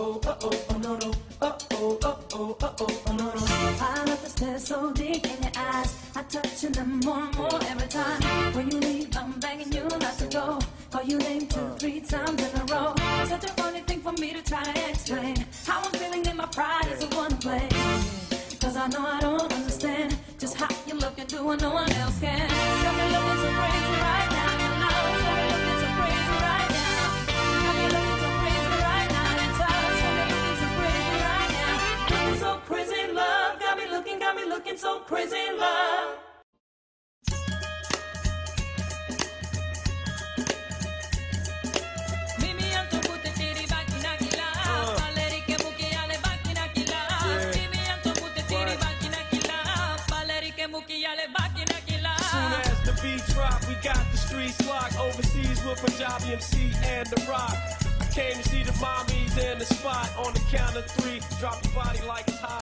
oh, oh, oh no no. Oh, uh oh, uh oh, oh no no. I love the stare so deep in your eyes. I touching them more and more every time. When you leave, I'm begging you not to go. Call you name two, three times in a row. Such a funny thing for me to try to explain. How I'm feeling in my pride is the one play. Cause I know I don't understand just how you look and do what no one else can. Got me looking Uh. as the beat drop, we got the streets locked. Overseas with Punjabi MC and the Roc. I came to see the mommies in the spot on the count of three. Drop your body like it's hot.